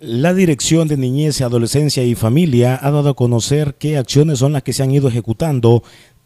La Dirección de Niñez, Adolescencia y Familia ha dado a conocer qué acciones son las que se han ido ejecutando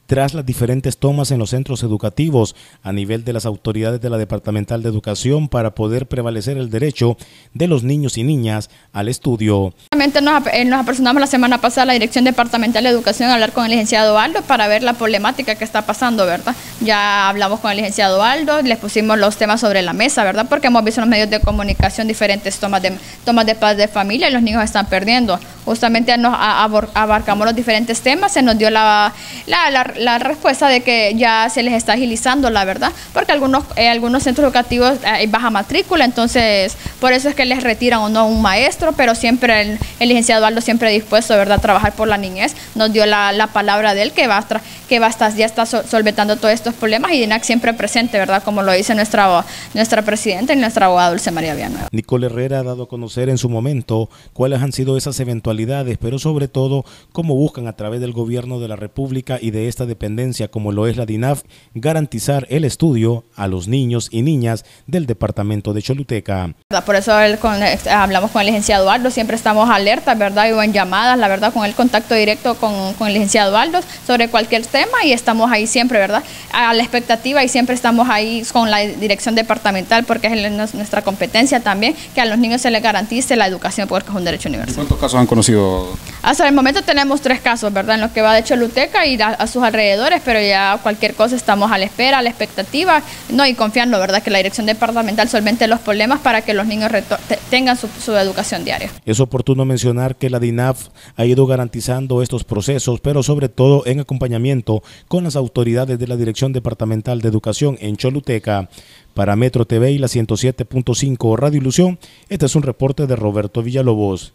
tras las diferentes tomas en los centros educativos a nivel de las autoridades de la Departamental de Educación para poder prevalecer el derecho de los niños y niñas al estudio. Nos, eh, nos apersonamos la semana pasada a la Dirección Departamental de Educación a hablar con el licenciado Aldo para ver la problemática que está pasando, ¿verdad? Ya hablamos con el licenciado Aldo, les pusimos los temas sobre la mesa, ¿verdad? Porque hemos visto en los medios de comunicación diferentes tomas de, tomas de paz de familia y los niños están perdiendo. Justamente nos abarcamos los diferentes temas, se nos dio la, la, la respuesta de que ya se les está agilizando, la verdad, porque algunos, eh, algunos centros educativos eh, hay baja matrícula, entonces por eso es que les retiran o no un maestro, pero siempre el, licenciado Aldo siempre dispuesto, ¿verdad?, a trabajar por la niñez, nos dio la, palabra de él que va a, que va a estar, ya está solventando todos estos problemas y DINAC siempre presente, ¿verdad?, como lo dice nuestra, nuestra presidenta y nuestra abogada Dulce María Villanueva. Nicole Herrera ha dado a conocer en su momento cuáles han sido esas eventualidades, pero sobre todo cómo buscan a través del gobierno de la República y de esta dependencia como lo es la DINAF, garantizar el estudio a los niños y niñas del departamento de Choluteca. Por eso hablamos con el licenciado Aldo, siempre estamos alertas, ¿verdad? Y en llamadas, la verdad, con el contacto directo con, el licenciado Aldo sobre cualquier tema y estamos ahí siempre, ¿verdad? A la expectativa y siempre estamos ahí con la dirección departamental porque es nuestra competencia también, que a los niños se les garantice la educación porque es un derecho universal. ¿Cuántos casos han conocido? Hasta el momento tenemos tres casos, ¿verdad? En lo que va de Choluteca y a sus alrededores pero ya cualquier cosa estamos a la espera, a la expectativa, no y confiando, ¿verdad?, que la dirección departamental solvente los problemas para que los niños tengan su, su, educación diaria. Es oportuno mencionar que la DINAF ha ido garantizando estos procesos, pero sobre todo en acompañamiento con las autoridades de la Dirección Departamental de Educación en Choluteca. Para Metro TV y la 107.5 Radio Ilusión, este es un reporte de Roberto Villalobos.